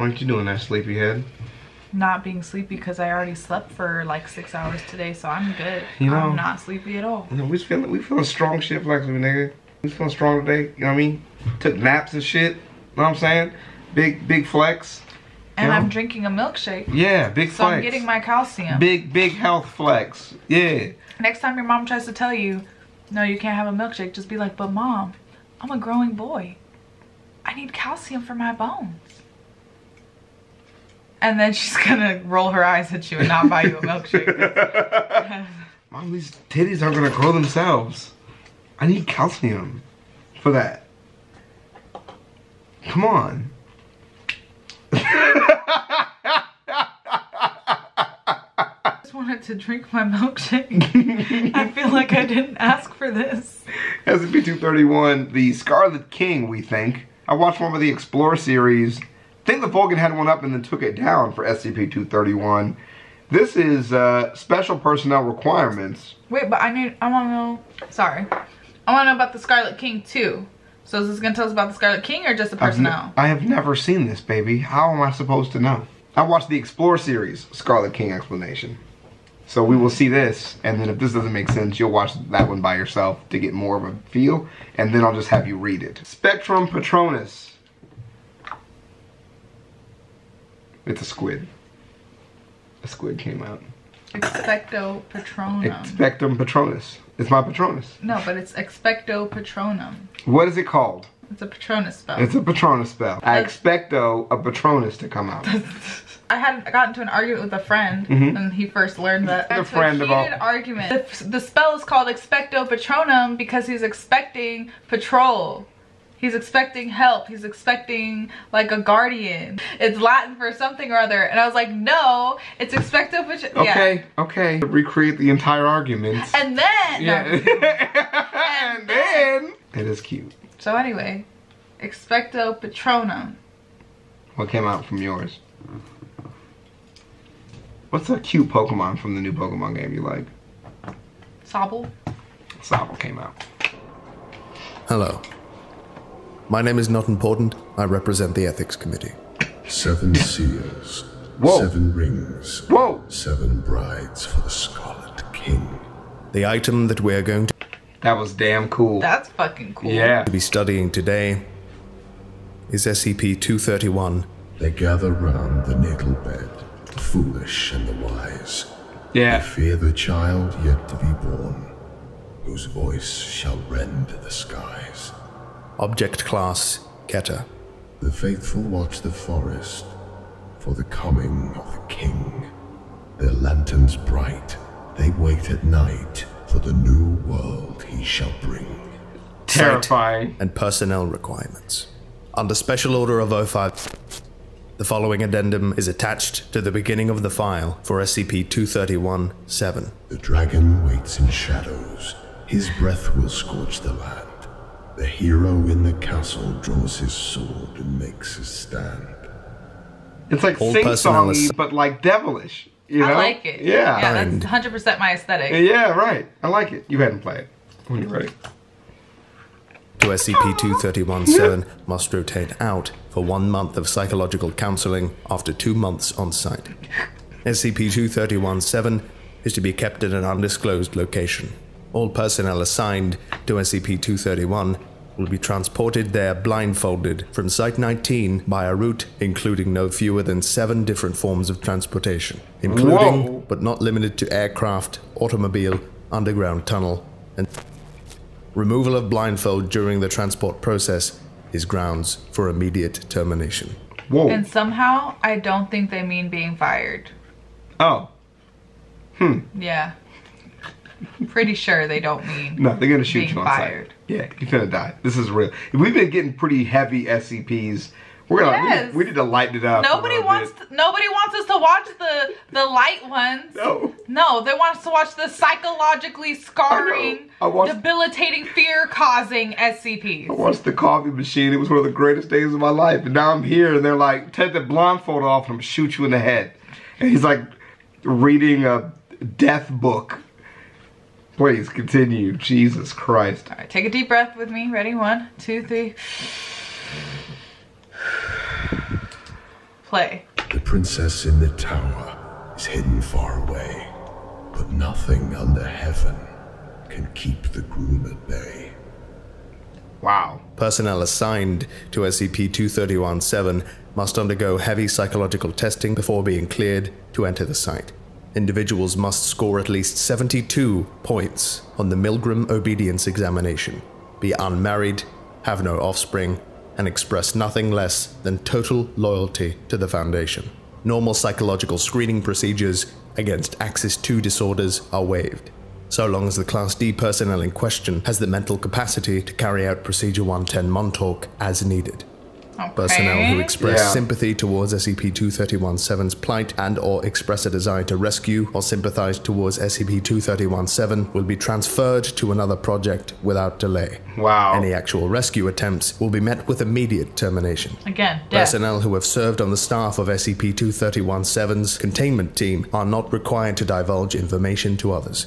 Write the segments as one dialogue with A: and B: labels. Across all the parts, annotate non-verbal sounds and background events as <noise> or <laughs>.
A: Why aren't you doing that, sleepyhead?
B: Not being sleepy because I already slept for like six hours today, so I'm good.
A: You know-
B: I'm not sleepy at all.
A: You know, we feeling we feeling strong shit, Flex, nigga. We feeling strong today. You know what I mean? Took naps and shit. You Know what I'm saying? Big big flex.
B: And
A: Yeah.
B: I'm drinking a milkshake.
A: Yeah, big flex.
B: So
A: flex.
B: I'm getting my calcium.
A: big big health flex. Yeah.
B: Next time your mom tries to tell you, no, you can't have a milkshake, just be like, but mom, I'm a growing boy. I need calcium for my bones. And then she's gonna roll her eyes at you and not buy you a milkshake. <laughs>
A: Mom, these titties aren't gonna grow themselves. I need calcium for that. Come on. <laughs>
B: I just wanted to drink my milkshake. I feel like I didn't ask for this.
A: SCP-231, the Scarlet King, we think. I watched one of the Explore series. I think the Volgun had one up and then took it down for SCP-231. This is uh, special personnel requirements.
B: Wait, but I need, I wanna know, sorry. I wanna know about the Scarlet King too. So is this gonna tell us about the Scarlet King or just the personnel?
A: I have never seen this, baby. How am I supposed to know? I watched the Explore series, Scarlet King explanation. So we will see this, and then if this doesn't make sense, you'll watch that one by yourself to get more of a feel, and then I'll just have you read it. Spectrum Patronus. It's a squid. A squid came out.
B: Expecto Patronum.
A: Expectum Patronus. It's my Patronus.
B: no, but it's Expecto Patronum.
A: What is it called?
B: It's a Patronus spell.
A: It's a Patronus spell. I
B: That's-
A: expecto a Patronus to come out.
B: I had got into an argument with a friend
A: Mhm.
B: when he first learned that.
A: The friend
B: a
A: of all-
B: argument. The, the spell is called Expecto Patronum because he's expecting patrol. He's expecting help. He's expecting like a guardian. It's Latin for something or other. And I was like, no, it's Expecto Patronum.
A: Okay, okay. Recreate the entire argument.
B: And then, no.
A: Yeah. <laughs> and then it is cute.
B: so anyway, Expecto Patronum.
A: What came out from yours? What's a cute Pokemon from the new Pokemon game you like?
B: Sobble.
A: Sobble came out.
C: Hello. My name is not important. I represent the Ethics Committee.
D: Seven seals.
A: Whoa.
D: Seven rings.
A: Whoa!
D: Seven brides for the Scarlet King.
C: The item that we are going to
A: That was damn cool.
B: That's fucking cool.
A: yeah.
C: To be studying today is SCP 231.
D: They gather round the natal bed, the foolish and the wise.
A: Yeah.
D: They fear the child yet to be born, whose voice shall rend the skies.
C: Object Class Keter.
D: The faithful watch the forest for the coming of the king. Their lanterns bright, they wait at night for the new world he shall bring.
A: Terrifying.
C: and personnel requirements. Under Special Order of O5, the following addendum is attached to the beginning of the file for SCP 231 7.
D: The dragon waits in shadows. His breath will scorch the land. The hero in the castle draws his sword and makes his stand.
A: It's like
C: All
A: sing
C: personnel
A: songy, but like devilish. You know?
B: I like it.
A: Yeah.
B: Yeah, that's 100% my aesthetic.
A: Yeah, right. I like it. You had him play it when you're ready.
C: To SCP 231 7 must rotate out for one month of psychological counseling after two months on site. SCP 2317 is to be kept in an undisclosed location. All personnel assigned to SCP 231 will be transported there blindfolded from Site 19 by a route including no fewer than seven different forms of transportation, including
A: Whoa.
C: but not limited to aircraft, automobile, underground tunnel, and removal of blindfold during the transport process is grounds for immediate termination.
A: Whoa.
B: And somehow, I don't think they mean being fired.
A: oh. Hmm.
B: Yeah. Pretty sure they don't mean.
A: No, they're gonna shoot you on
B: fired.
A: sight. Yeah, you're gonna die. This is real. We've been getting pretty heavy SCPs. We're gonna we
B: Yes.
A: need- we, need to lighten it up.
B: Nobody wants.
A: bit.
B: nobody wants us to watch the the light ones.
A: No.
B: No, they want us to watch the psychologically scarring,
A: I watched-
B: debilitating, fear-causing scps I
A: watched the coffee machine. It was one of the greatest days of my life. And now I'm here, and they're like, take the blindfold off, and I'm gonna shoot you in the head. And he's like reading a death book. Please continue. Jesus Christ.
B: All right, take a deep breath with me. Ready? One, two, three. play.
D: The princess in the tower is hidden far away, but nothing under heaven can keep the groom at bay.
A: Wow.
C: Personnel assigned to SCP-231-7 must undergo heavy psychological testing before being cleared to enter the site. Individuals must score at least 72 points on the Milgram Obedience Examination, be unmarried, have no offspring, and express nothing less than total loyalty to the Foundation. Normal psychological screening procedures against Axis 2 disorders are waived, so long as the Class D personnel in question has the mental capacity to carry out Procedure 110 Montauk as needed.
B: Okay.
C: Personnel who express
A: Yeah.
C: sympathy towards SCP-231-7's plight and or express a desire to rescue or sympathize towards SCP-231-7 will be transferred to another project without delay.
A: Wow.
C: Any actual rescue attempts will be met with immediate termination.
B: Again, death.
C: Personnel who have served on the staff of SCP-231-7's containment team are not required to divulge information to others.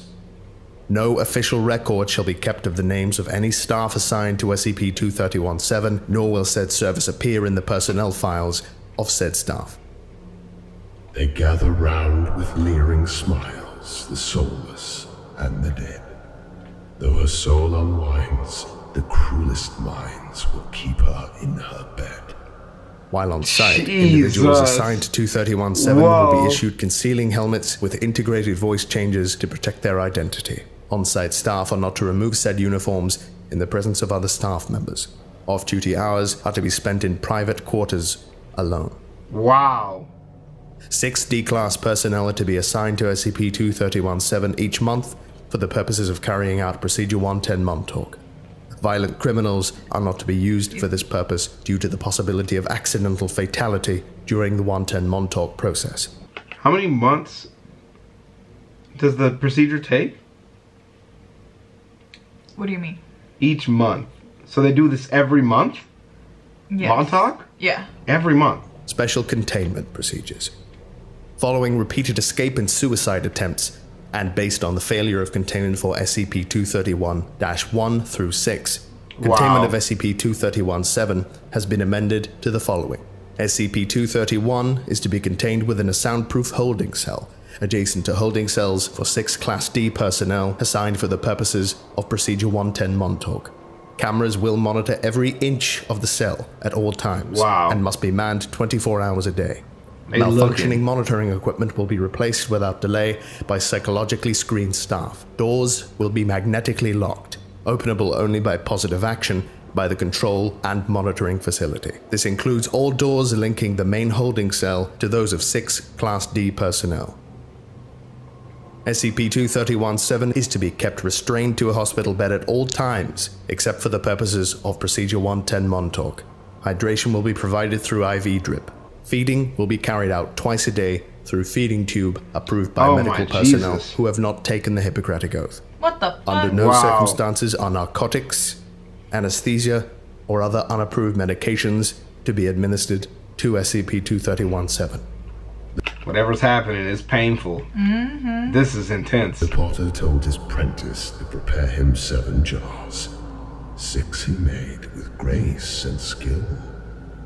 C: No official record shall be kept of the names of any staff assigned to SCP-231-7, nor will said service appear in the personnel files of said staff.
D: They gather round with leering smiles, the soulless and the dead. Though her soul unwinds, the cruelest minds will keep her in her bed.
C: While on site, individuals
A: Jesus.
C: assigned to 231-7 will be issued concealing helmets with integrated voice changes to protect their identity. On-site staff are not to remove said uniforms in the presence of other staff members. Off-duty hours are to be spent in private quarters alone.
A: Wow.
C: Six D-class personnel are to be assigned to SCP-231-7 each month for the purposes of carrying out Procedure 110 Montauk. Violent criminals are not to be used for this purpose due to the possibility of accidental fatality during the 110 Montauk process.
A: How many months does the procedure take?
B: What do you mean?
A: Each month. So they do this every month?
B: Yes.
A: Montauk?
B: Yeah.
A: Every month.
C: Special containment procedures. Following repeated escape and suicide attempts, and based on the failure of containment for SCP 231 1 through 6, containment
A: Wow.
C: of SCP 231 7 has been amended to the following SCP 231 is to be contained within a soundproof holding cell, adjacent to holding cells for six Class D personnel assigned for the purposes of Procedure 110 Montauk. Cameras will monitor every inch of the cell at all times
A: Wow.
C: and must be manned 24 hours a day.
A: They
C: Malfunctioning monitoring equipment will be replaced without delay by psychologically screened staff. Doors will be magnetically locked, openable only by positive action by the control and monitoring facility. This includes all doors linking the main holding cell to those of six Class D personnel. SCP-231-7 is to be kept restrained to a hospital bed at all times, except for the purposes of Procedure 110 Montauk. Hydration will be provided through IV drip. Feeding will be carried out twice a day through feeding tube approved by
A: Oh
C: medical personnel
A: Jesus.
C: who have not taken the Hippocratic Oath.
B: What the fuck?
C: Under no
A: Wow.
C: circumstances are narcotics, anesthesia, or other unapproved medications to be administered to SCP-231-7.
A: Whatever's happening is painful.
B: Mm-hmm.
A: This is intense.
D: The potter told his prentice to prepare him seven jars. Six he made with grace and skill.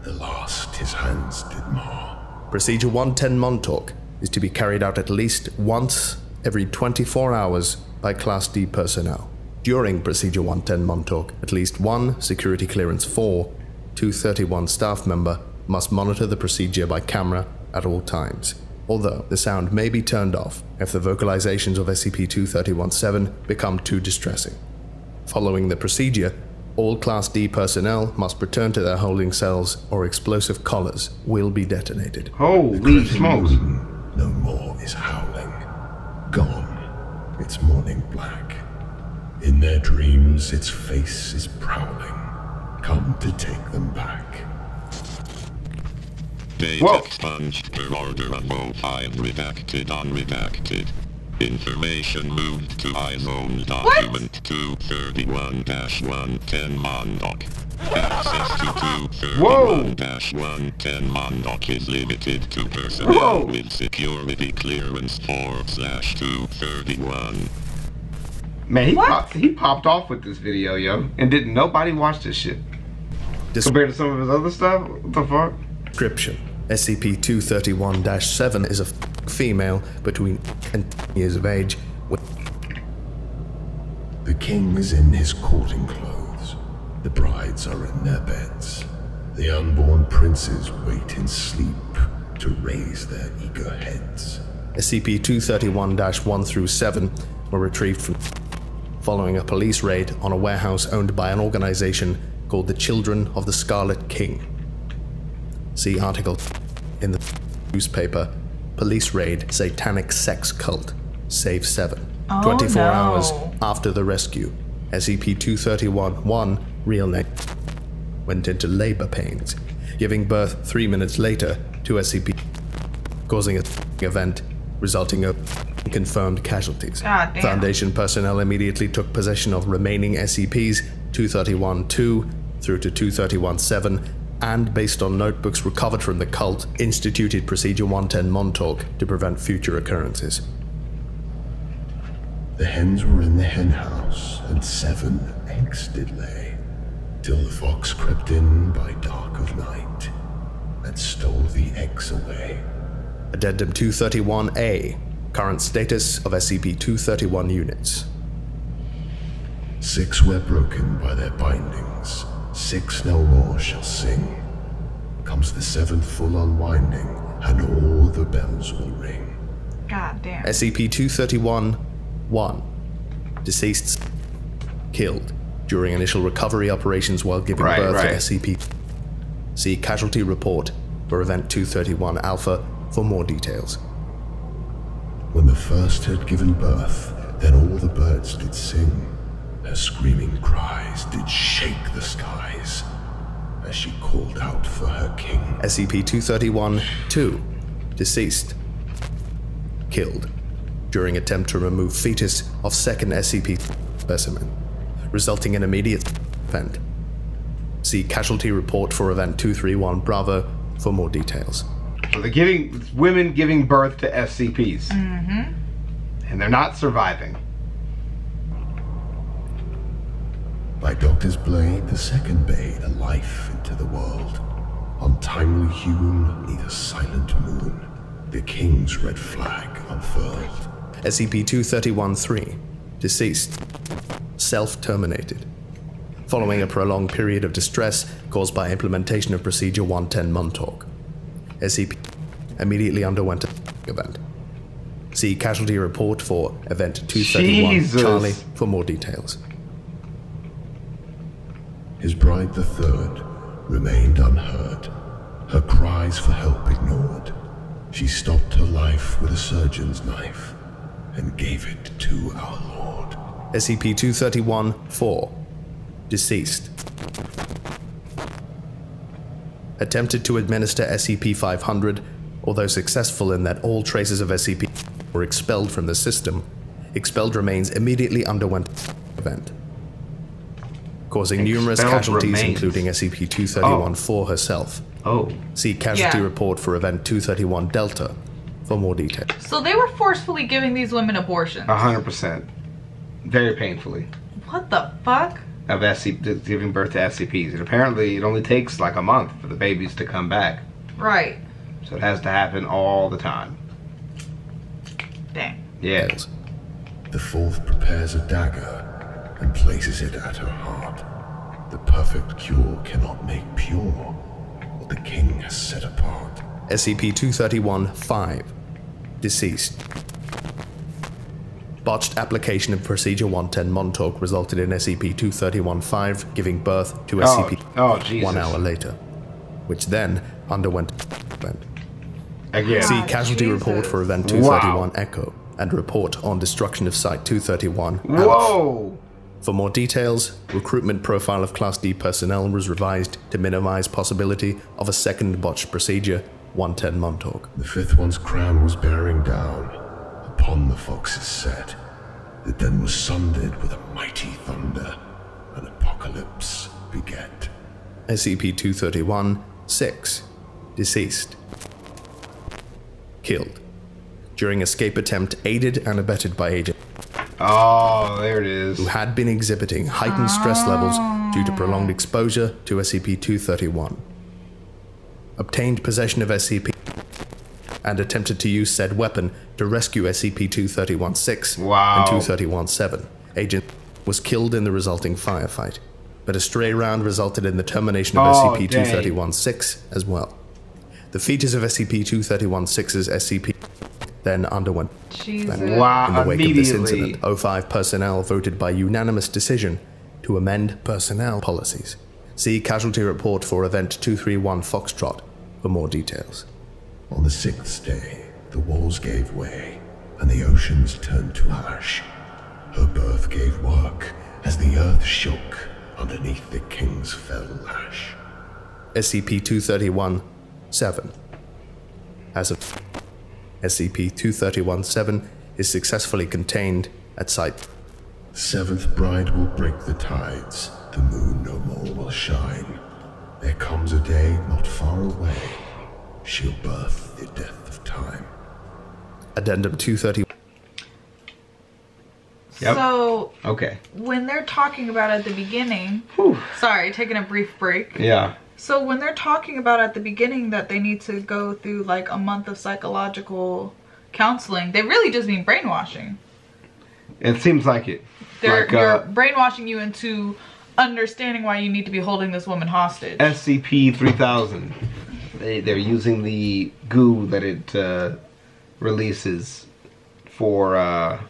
D: The last his hands did mar.
C: Procedure 110 Montauk is to be carried out at least once every 24 hours by Class D personnel. During Procedure 110 Montauk, at least one Security Clearance 4 231 staff member must monitor the procedure by camera at all times, although the sound may be turned off if the vocalizations of SCP-231-7 become too distressing. Following the procedure, all Class D personnel must return to their holding cells or explosive collars will be detonated.
A: Holy
D: Creeping
A: smokes.
D: no more is howling. Gone, its morning black. In their dreams, its face is prowling. Come to take them back.
E: Data
A: Whoa.
E: expunged per order of O file redacted unredacted. Information moved to iZone document 231-110 Montauk. Access to 231-110 Montauk is limited to personnel
A: Whoa.
E: with security clearance 4 slash 231.
A: Man, he
B: What?
A: popped, he popped off with this video, yo, and didn't nobody watch this shit.
C: Dis-
A: Compared to some of his other stuff, what the fuck?
C: Description SCP 231 7 is a f- female between and years of age with
D: The king is in his courting clothes. The brides are in their beds. The unborn princes wait in sleep to raise their eager heads.
C: SCP 231 1 through 7 were retrieved from following a police raid on a warehouse owned by an organization called the Children of the Scarlet King. See article in the newspaper Police Raid Satanic Sex Cult, Save 7.
B: Oh,
C: 24
B: no.
C: hours after the rescue, SCP 231 1, real name, went into labor pains, giving birth three minutes later to SCP, causing a event resulting in confirmed casualties.
B: Ah, damn.
C: Foundation personnel immediately took possession of remaining SCPs 231 2 through to 231 7 and, based on notebooks recovered from the cult, instituted Procedure 110 Montauk to prevent future occurrences.
D: The hens were in the hen house, and seven eggs did lay, till the fox crept in by dark of night, and stole the eggs away.
C: Addendum 231A Current status of SCP 231 units.
D: Six were broken by their bindings, six no more shall sing. Comes the seventh full unwinding, and all the bells will ring.
B: God damn.
C: SCP 231 1. Deceased killed during initial recovery operations while giving
A: Right,
C: birth
A: right.
C: to SCP. See casualty report for Event 231 Alpha for more details.
D: When the first had given birth, then all the birds did sing. Her screaming cries did shake the skies, as she called out for her king.
C: SCP 231 2. Deceased. Killed during attempt to remove fetus of second SCP specimen, resulting in immediate event. See casualty report for Event 231 Bravo for more details.
A: So they're giving women giving birth to SCPs, mm-hmm. and they're not surviving.
D: By Doctor's blade, the second bade a life into the world. Untimely hewn, neath a silent moon, the king's red flag unfurled.
C: SCP 231 3. Deceased. Self terminated. Following a prolonged period of distress caused by implementation of Procedure 110 Montauk. SCP immediately underwent an event. See casualty report for Event 231
A: Jesus.
C: Charlie for more details.
D: His bride, the third, remained unheard, her cries for help ignored. She stopped her life with a surgeon's knife and gave it to our Lord.
C: SCP 231 4. Deceased. Attempted to administer SCP 500, although successful in that all traces of SCP were expelled from the system, expelled remains immediately underwent event, causing numerous casualties,
A: remains.
C: including SCP 231 4 herself.
A: Oh,
C: See casualty
B: Yeah.
C: report for Event 231 Delta for more details.
B: So they were forcefully giving these women abortions.
A: a hundred percent. Very painfully.
B: What the fuck?
A: Of SCP, giving birth to SCPs, and apparently it only takes like a month for the babies to come back.
B: Right.
A: So it has to happen all the time.
B: Dang.
A: Yeah.
D: The fourth prepares a dagger and places it at her heart. The perfect cure cannot make pure what the king has set apart.
C: SCP 231 5. Deceased. Botched application of Procedure 110 Montauk resulted in SCP 231 5 giving birth to
A: Oh,
C: SCP
A: oh, Jesus.
C: one hour later, which then underwent event.
A: Again.
C: See casualty
B: Jesus.
C: report for Event 231 Echo and report on destruction of Site 231 Aleph.
A: Whoa!
C: For more details, recruitment profile of Class D personnel was revised to minimize possibility of a second botched procedure 110 Montauk.
D: The fifth one's crown was bearing down upon the fox's set. It then was sundered with a mighty thunder, an apocalypse beget.
C: SCP 231 6. Deceased. Killed. During escape attempt aided and abetted by agent
A: Oh, there it is.
C: who had been exhibiting heightened stress levels due to prolonged exposure to SCP 231.
F: obtained possession of SCP and attempted to use said weapon to rescue SCP-231-6
A: Wow.
F: and 231-7. Agent was killed in the resulting firefight, but a stray round resulted in the termination of
A: Oh,
F: SCP-231-6 as well. The features of SCP-231-6's SCP then underwent
B: Jesus.
A: Wow.
F: in the wake of this incident, O5 personnel voted by unanimous decision to amend personnel policies. See casualty report for Event 231 Foxtrot for more details.
D: On the sixth day, the walls gave way, and the oceans turned to ash. Her birth gave work as the earth shook underneath the king's fell lash.
F: SCP 231 7. As of SCP 231 7 is successfully contained at Site
D: Seventh bride will break the tides, the moon no more will shine. There comes a day not far away, she'll birth the death of time.
F: Addendum 231.
A: Yep.
B: So
A: Okay.
B: when they're talking about at the beginning, sorry, taking a brief break.
A: Yeah.
B: So when they're talking about at the beginning that they need to go through like a month of psychological counseling, they really just mean brainwashing.
A: It seems like it.
B: They're
A: like uh,
B: brainwashing you into understanding why you need to be holding this woman hostage.
A: SCP 3000. They they're using the goo that it uh, releases for uh,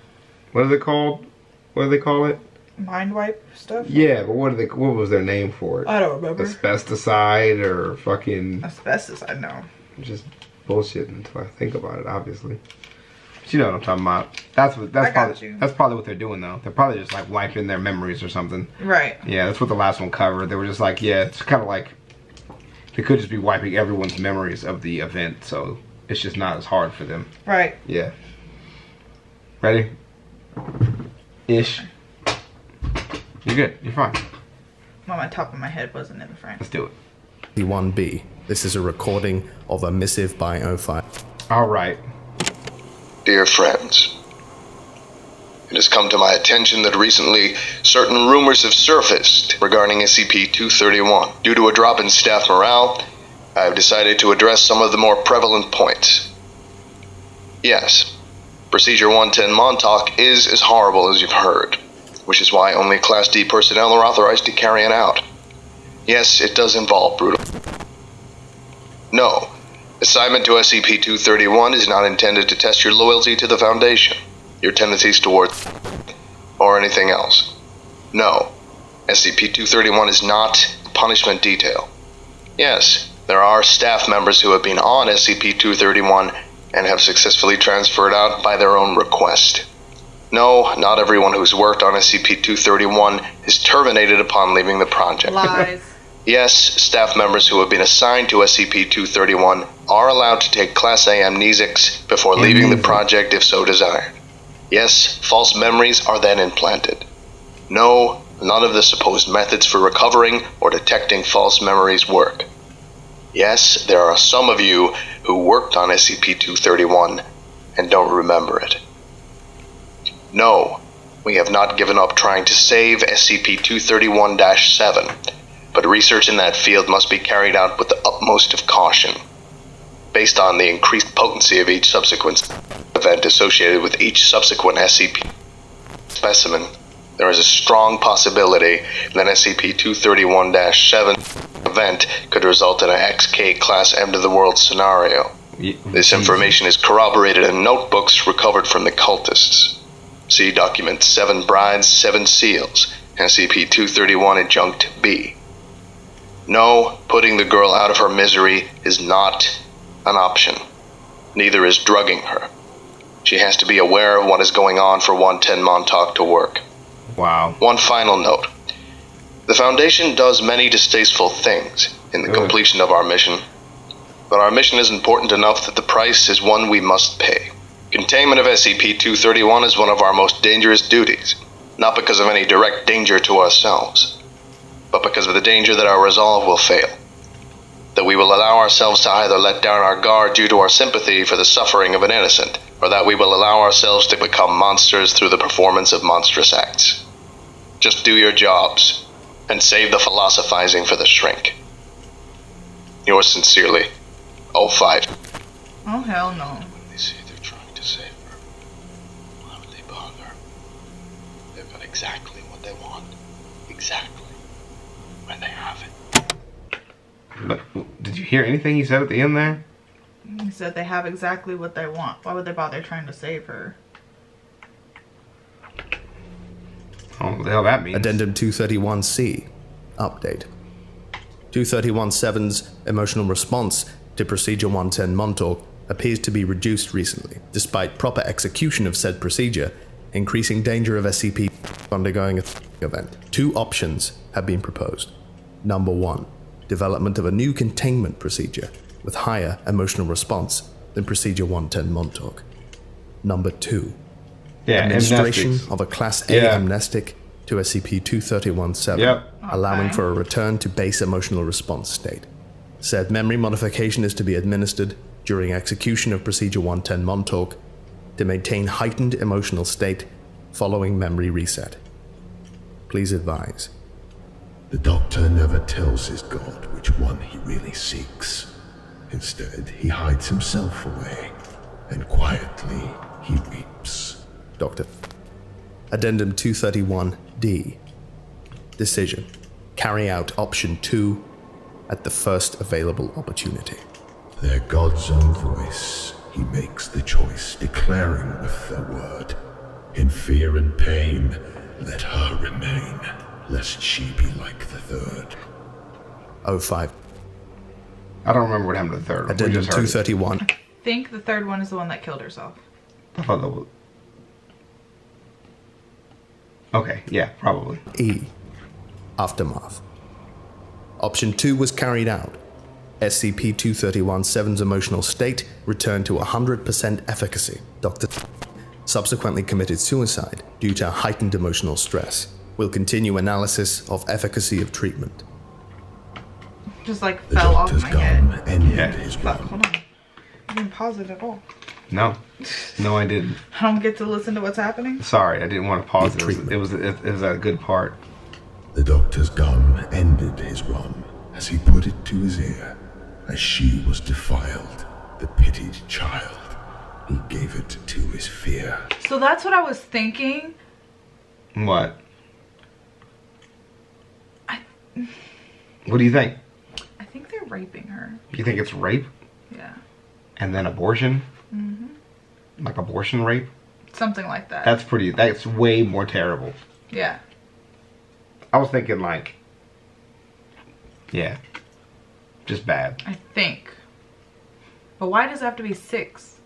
A: what are they called? What do they call it?
B: Mind wipe stuff.
A: Yeah, but what are they? What was their name for it?
B: I don't remember.
A: Asbesticide or fucking
B: Asbestos, I know.
A: just bullshit until I think about it. Obviously, but you know what I'm talking about. That's what that's probably
B: you.
A: that's probably what they're doing though. They're probably just like wiping their memories or something.
B: Right.
A: Yeah, that's what the last one covered. They were just like, yeah, it's kind of like they could just be wiping everyone's memories of the event, so it's just not as hard for them.
B: Right.
A: Yeah. Ready? Ish. You're good. You're fine.
B: Well, my top of my head wasn't in the front.
A: Let's do it.
F: 1B. This is a recording of a missive by O5.
A: All right.
C: Dear friends, it has come to my attention that recently certain rumors have surfaced regarding SCP 231. Due to a drop in staff morale, I have decided to address some of the more prevalent points. Yes, Procedure 110 Montauk is as horrible as you've heard, which is why only Class D personnel are authorized to carry it out. Yes, it does involve brutal. No, Assignment to SCP 231 is not intended to test your loyalty to the Foundation, your tendencies toward, or anything else. No, SCP 231 is not punishment detail. Yes, there are staff members who have been on SCP 231 and have successfully transferred out by their own request. No, not everyone who's worked on SCP 231 is terminated upon leaving the project.
B: Lies. <laughs>
C: Yes, staff members who have been assigned to SCP 231 are allowed to take Class A amnesics before leaving the
A: mm.
C: project if so desired. Yes, false memories are then implanted. No, none of the supposed methods for recovering or detecting false memories work. Yes, there are some of you who worked on SCP 231 and don't remember it. No, we have not given up trying to save SCP 231 7 but research in that field must be carried out with the utmost of caution. Based on the increased potency of each subsequent event associated with each subsequent SCP specimen, there is a strong possibility that SCP 231 7 event could result in an XK Class End of the World scenario. This information is corroborated in notebooks recovered from the cultists. See document 7 Brides, 7 Seals, SCP 231 Adjunct B. No, putting the girl out of her misery is not an option. Neither is drugging her. She has to be aware of what is going on for 110 Montauk to work.
A: Wow.
C: One final note. The Foundation does many distasteful things in the
A: Good.
C: completion of our mission, but our mission is important enough that the price is one we must pay. Containment of SCP 231 is one of our most dangerous duties, not because of any direct danger to ourselves, but because of the danger that our resolve will fail. That we will allow ourselves to either let down our guard due to our sympathy for the suffering of an innocent, or that we will allow ourselves to become monsters through the performance of monstrous acts. Just do your jobs, and save the philosophizing for the shrink. Yours sincerely,
G: O5.
B: Oh hell no.
G: They say they're trying to save her. Why would they bother? They've got exactly what they want. Exactly. When they have it.
A: But, did you hear anything he said at the end there?
B: He said they have exactly what they want. Why would they bother trying to save her?
A: I don't know what the hell that means.
C: Addendum 231C. Update. 231.7's emotional response to Procedure 110 Montauk appears to be reduced recently, despite proper execution of said procedure, increasing danger of SCP undergoing a event. Two options have been proposed. Number one, development of a new containment procedure with higher emotional response than Procedure 110 Montauk. Number two,
A: yeah,
C: administration
A: amnestics.
C: of a Class A
A: Yeah.
C: amnestic to SCP-231-7,
A: Yep.
C: allowing
B: Okay.
C: for a return to base emotional response state. Said memory modification is to be administered during execution of Procedure 110 Montauk to maintain heightened emotional state following memory reset. Please advise.
D: The doctor never tells his god which one he really seeks. Instead, he hides himself away, and quietly he weeps.
C: Doctor. Addendum 231D. Decision. Carry out option 2 at the first available opportunity.
D: Their god's own voice, he makes the choice, declaring with their word, In fear and pain, let her remain, lest she be like the third.
C: O5.
A: I don't remember what happened to the third one. We
C: Addendum
A: just
C: 231.
B: I think the third one is the one that killed herself.
A: I thought that was. Okay, yeah, probably.
C: E. Aftermath. Option 2 was carried out. SCP 231-7's emotional state returned to 100% efficacy. Dr. subsequently committed suicide due to heightened emotional stress. We'll continue analysis of efficacy of treatment.
B: Just like
D: The
B: fell off
D: doctor's
B: my
D: gun
B: head.
D: ended
A: Yeah.
D: his
B: Fuck,
D: run.
B: hold on. I didn't pause it at all.
A: No, no, I didn't. <laughs>
B: I don't get to listen to what's happening.
A: Sorry, I didn't want to pause it. It was,
C: treatment.
A: it was, it was a good part.
D: The doctor's gun ended his run as he put it to his ear. As she was defiled, the pitied child, he gave it to his fear.
B: So that's what I was thinking.
A: What?
B: I-
A: What do you think?
B: I think they're raping her.
A: You think it's rape
B: Yeah.
A: and then abortion? Mm-hmm. Like abortion rape?
B: Something like that.
A: That's pretty. That's way more terrible.
B: yeah.
A: I was thinking like, yeah, just bad.
B: I think. But why does it have to be six?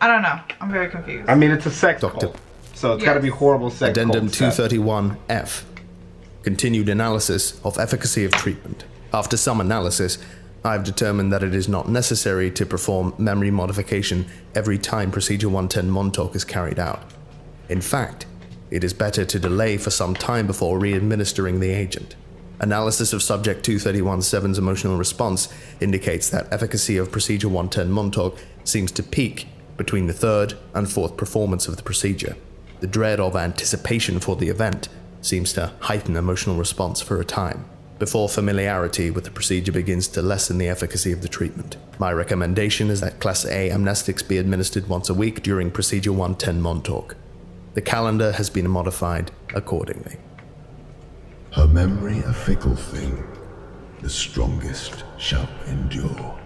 B: I don't know. I'm very confused.
A: I mean, it's a sex
C: Doctor.
A: cult, so it's got to be horrible sex.
C: Addendum 231F. Continued analysis of efficacy of treatment. After some analysis, I've determined that it is not necessary to perform memory modification every time Procedure 110 Montauk is carried out. In fact, it is better to delay for some time before re-administering the agent. Analysis of Subject 231-7's emotional response indicates that efficacy of Procedure 110 Montauk seems to peak between the third and fourth performance of the procedure. The dread of anticipation for the event seems to heighten emotional response for a time, before familiarity with the procedure begins to lessen the efficacy of the treatment. My recommendation is that Class A amnestics be administered once a week during Procedure 110 Montauk. The calendar has been modified accordingly.
D: Her memory a fickle thing, the strongest shall endure.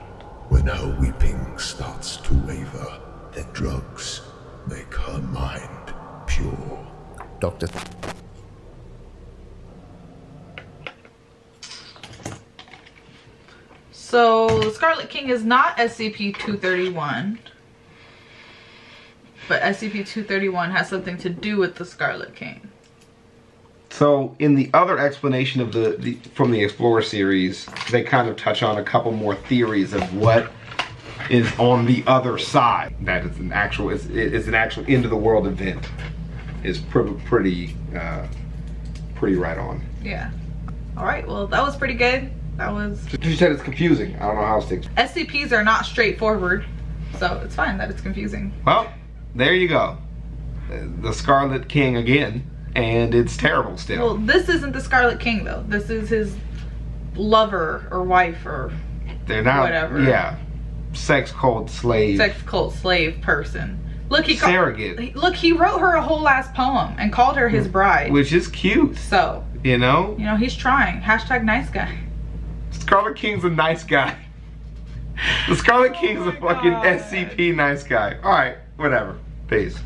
D: When her weeping starts to waver, then drugs make her mind pure.
C: Doctor.
B: So the Scarlet King is not SCP-231. But SCP-231 has something to do with the Scarlet King.
A: So in the other explanation of the, the from the Explorer series, they kind of touch on a couple more theories of what is on the other side. That is an actual is is an actual end of the world event. Is pretty pretty uh, pretty right on.
B: Yeah. All right. Well, that was pretty good. That was
A: You said it's confusing. I don't know how ex-
B: SCPs are not straightforward, so it's fine that it's confusing.
A: Well, there you go. The Scarlet King again, and it's terrible still.
B: Well, this isn't the Scarlet King though. This is his lover or wife or
A: They're not.
B: Whatever.
A: Yeah. Sex cult slave.
B: sex cult slave person. Look, he called,
A: Surrogate.
B: Look, he wrote her a whole last poem and called her his hmm. bride.
A: Which is cute.
B: so,
A: You know?
B: you know, he's trying. Hashtag nice guy.
A: Scarlet King's a nice guy. The Scarlet oh King's a
B: Oh
A: fucking
B: God.
A: SCP nice guy. Alright, whatever. Peace.